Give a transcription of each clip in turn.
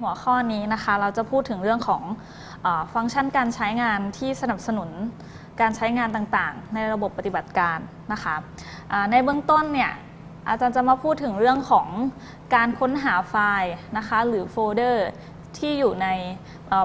หัวข้อนี้นะคะเราจะพูดถึงเรื่องของอฟังก์ชันการใช้งานที่สนับสนุนการใช้งานต่างๆ ในระบบปฏิบัติการนะคะะในเบื้องต้นเนี่ยอาจารย์จะมาพูดถึงเรื่องของการค้นหาไฟล์นะคะหรือโฟลเดอร์ที่อยู่ใน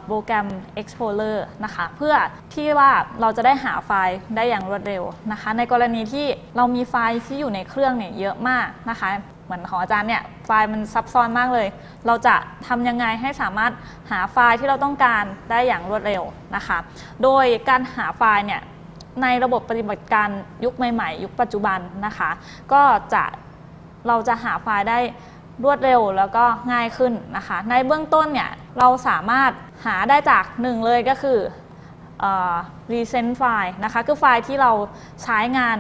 โปรแกรม Explorer นะคะเพื่อที่ว่าเราจะได้หาไฟล์ได้อย่างรวดเร็วนะคะ ในกรณีที่เรามีไฟล์ที่อยู่ในเครื่องเนี่ยเยอะมากนะคะ เหมือนของอาจารย์เนี่ยไฟล์มันซับซ้อนมากเลย เราจะทำยังไงให้สามารถหาไฟล์ที่เราต้องการได้อย่างรวดเร็วนะคะ โดยการหาไฟล์เนี่ยในระบบปฏิบัติการยุคใหม่ ๆ ยุคปัจจุบันนะคะ ก็จะเราจะหาไฟล์ได้รวดเร็วแล้วก็ง่ายขึ้นนะคะ ในเบื้องต้นเนี่ยเราสามารถหาได้จากหนึ่งเลยก็คือ recent file นะคะ คือไฟล์ที่เราใช้งาน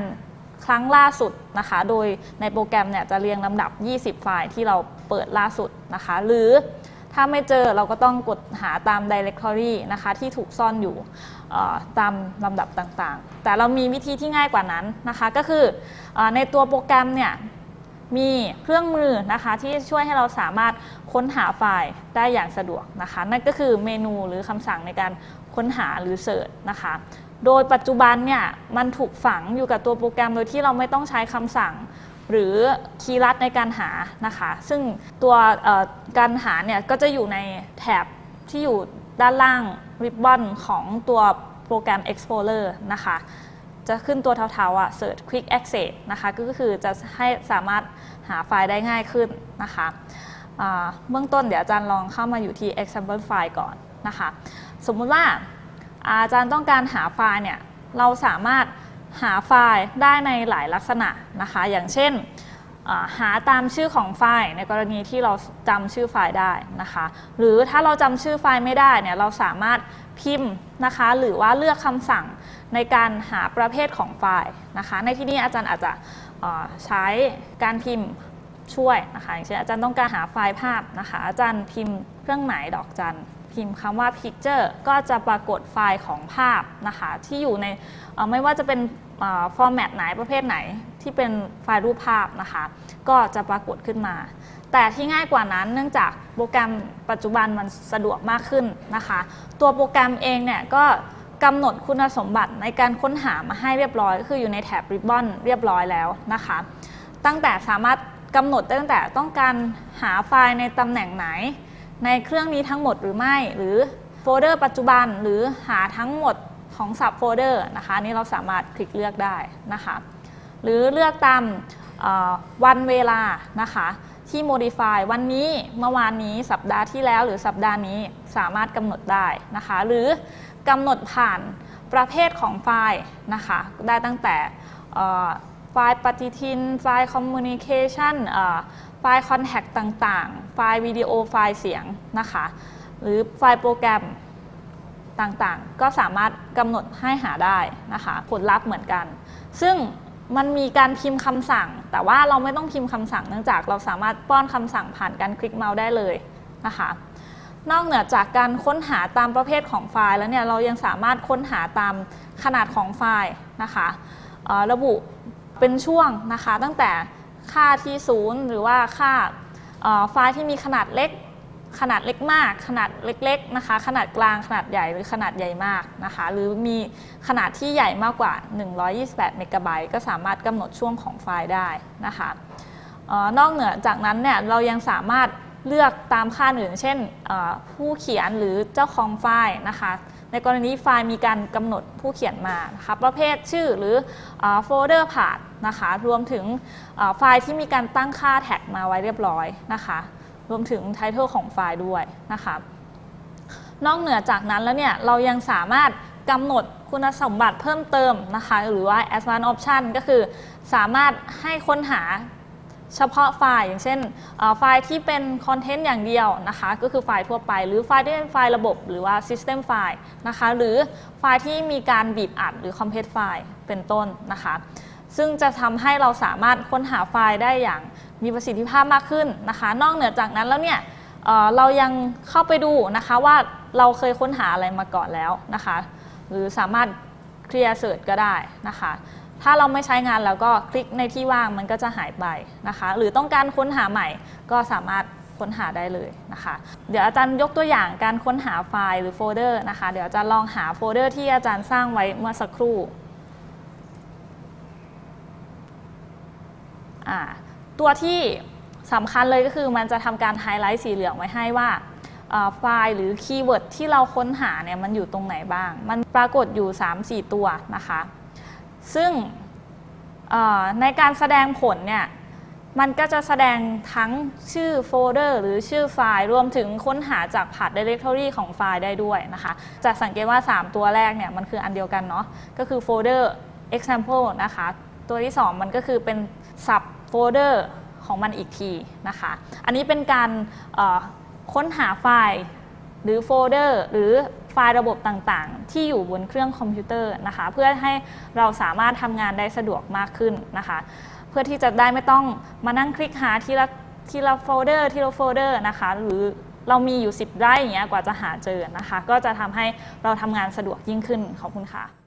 ครั้งล่าสุดนะคะ โดยในโปรแกรมเนี่ยจะเรียงลำดับ 20 ไฟล์ที่เราเปิดล่าสุดนะคะ หรือถ้าไม่เจอเราก็ต้องกดหาตาม directory นะคะ ที่ถูกซ่อนอยู่ตามลำดับต่างๆ แต่เรามีวิธีที่ง่ายกว่านั้นนะคะ ก็คืออในตัวโปรแกรมเนี่ยมีเครื่องมือนะคะที่ช่วยให้เราสามารถค้นหาไฟล์ได้อย่างสะดวกนะคะ นั่นก็คือเมนูหรือคำสั่งในการค้นหาหรือเสิร์ชนะคะ โดยปัจจุบันเนี่ยมันถูกฝังอยู่กับตัวโปรแกรมโดยที่เราไม่ต้องใช้คำสั่ง หรือคีย์ลัดในการหานะคะ ซึ่งตัวการหาเนี่ยก็จะอยู่ในแถบที่อยู่ด้านล่างริบบอนของตัวโปรแกรม Explorer นะคะ จะขึ้นตัวเทาๆอะ Search Quick Access นะคะ ก็คือจะให้สามารถหาไฟล์ได้ง่ายขึ้นนะคะเบื้องต้นเดี๋ยวอาจารย์ลองเข้ามาอยู่ที่ example file ก่อนนะคะ สมมุติว่า อาจารย์ต้องการหาไฟล์เนี่ยเราสามารถหาไฟล์ได้ในหลายลักษณะนะคะ อย่างเช่นหาตามชื่อของไฟล์ในกรณีที่เราจำชื่อไฟล์ได้นะคะ หรือถ้าเราจำชื่อไฟล์ไม่ได้เนี่ยเราสามารถพิมพ์นะคะ หรือว่าเลือกคำสั่งในการหาประเภทของไฟล์นะคะ ในที่นี้อาจารย์อาจจะใช้การพิมพ์ ช่วยนะคะอย่างเช่นอาจารย์ต้องการหาไฟล์ภาพนะคะ อาจารย์พิมพ์เครื่องหมายดอกจันพิมพ์คำว่า picture ก็จะปรากฏไฟล์ของภาพนะคะที่อยู่ในไม่ว่าจะเป็นฟอร์แมตไหนประเภทไหนที่เป็นไฟล์รูปภาพนะคะ ก็จะปรากฏขึ้นมา แต่ที่ง่ายกว่านั้นเนื่องจากโปรแกรมปัจจุบันมันสะดวกมากขึ้นนะคะ ตัวโปรแกรมเองเนี่ยก็กำหนดคุณสมบัติในการค้นหามาให้เรียบร้อยก็คืออยู่ในแถบ Ribbon เรียบร้อยแล้วนะคะ ตั้งแต่สามารถ กำหนดตั้งแต่ต้องการหาไฟล์ในตำแหน่งไหน ในเครื่องนี้ทั้งหมดหรือไม่ หรือโฟลเดอร์ปัจจุบันหรือหาทั้งหมดของ subfolder นะคะนี้เราสามารถคลิกเลือกได้นะคะ หรือเลือกตามวันเวลานะคะที่ modify วันนี้เมื่อวานนี้สัปดาห์ที่แล้วหรือสัปดาห์นี้สามารถกำหนดได้นะคะ หรือกำหนดผ่านประเภทของไฟล์นะคะ ได้ตั้งแต่ ไฟล์ปฏิทิน ไฟล์ communication ไฟล์ contact ต่างๆ ไฟล์วิดีโอ ไฟล์เสียงนะคะ หรือไฟล์โปรแกรมต่างๆ ก็สามารถกำหนดให้หาได้นะคะ ผลลัพธ์เหมือนกัน ซึ่งมันมีการพิมพ์คำสั่ง แต่ว่าเราไม่ต้องพิมพ์คำสั่งเนื่องจากเราสามารถป้อนคำสั่งผ่านการคลิกเมาส์ได้เลยนะคะ นอกเหนือจากการค้นหาตามประเภทของไฟล์แล้วเนี่ยเรายังสามารถค้นหาตามขนาดของไฟล์นะคะระบุ เป็นช่วงนะคะ ตั้งแต่ค่าที่ศูนย์หรือว่าค่าไฟล์ที่มีขนาดเล็ก ขนาดเล็กมาก ขนาดเล็กๆนะคะ ขนาดกลางขนาดใหญ่หรือขนาดใหญ่มากนะคะ หรือมีขนาดที่ใหญ่มากกว่า 128 เมกะไบต์ก็สามารถกำหนดช่วงของไฟล์ได้นะคะนอกเหนือจากนั้นเนี่ยเรายังสามารถเลือกตามค่าอื่น เช่นผู้เขียนหรือเจ้าของไฟล์นะคะ ในกรณีไฟล์มีการกำหนดผู้เขียนมานะคะประเภทชื่อหรือโฟลเดอร์ผ่านนะคะรวมถึงไฟล์ที่มีการตั้งค่าแท็กมาไว้เรียบร้อยนะคะรวมถึงไทเทลของไฟล์ด้วยนะคะนอกเหนือจากนั้นแล้วเนี่ยเรายังสามารถกำหนดคุณสมบัติเพิ่มเติมนะคะหรือว่า advanced option ก็คือสามารถให้ค้นหา เฉพาะไฟล์อย่างเช่นไฟล์ที่เป็นคอนเทนต์อย่างเดียวนะคะก็คือไฟล์ทั่วไป หรือไฟล์ที่เป็นไฟล์ระบบหรือว่า System ไฟล์นะคะหรือไฟล์ที่มีการบีบอัดหรือ Compress ไฟล์เป็นต้นนะคะซึ่งจะทำให้เราสามารถค้นหาไฟล์ได้อย่างมีประสิทธิภาพมากขึ้นนะคะ นอกเหนือจากนั้นแล้วเนี่ยเรายังเข้าไปดูนะคะว่าเราเคยค้นหาอะไรมาก่อนแล้วนะคะ หรือสามารถ clear search ก็ได้นะคะ ถ้าเราไม่ใช้งานแล้วก็คลิกในที่ว่างมันก็จะหายไปนะคะ หรือต้องการค้นหาใหม่ก็สามารถค้นหาได้เลยนะคะ เดี๋ยวอาจารย์ยกตัวอย่างการค้นหาไฟล์หรือโฟลเดอร์นะคะ เดี๋ยวอาจารย์ลองหาโฟลเดอร์ที่อาจารย์สร้างไว้เมื่อสักครู่ตัวที่สำคัญเลยก็คือมันจะทำการไฮไลท์สีเหลืองไว้ให้ว่าไฟล์หรือ keyword ที่เราค้นหาเนี่ยมันอยู่ตรงไหนบ้าง มันปรากฏอยู่ 3-4 ตัวนะคะ ซึ่งในการแสดงผลเนี่ยมันก็จะแสดงทั้งชื่อโฟลเดอร์หรือชื่อไฟล์ รวมถึงค้นหาจากผัด directory ของไฟล์ได้ด้วยนะคะ จะสังเกตว่า 3 ตัวแรกเนี่ยมันคืออันเดียวกันเนาะก็คือโฟลเดอร์ example นะคะ ตัวที่ 2 มันก็คือเป็น sub folder ของมันอีกทีนะคะ อันนี้เป็นการค้นหาไฟล์ หรือโฟลเดอร์หรือ ไฟล์ระบบต่างๆ ที่อยู่บนเครื่องคอมพิวเตอร์นะคะ เพื่อให้เราสามารถทำงานได้สะดวกมากขึ้นนะคะ เพื่อที่จะได้ไม่ต้องมานั่งคลิกหาทีละทีละโฟลเดอร์ทีละโฟลเดอร์นะคะ หรือเรามีอยู่ 10 ไร่อย่างเงี้ยกว่าจะหาเจอนะคะ ก็จะทำให้เราทำงานสะดวกยิ่งขึ้นขอบคุณค่ะ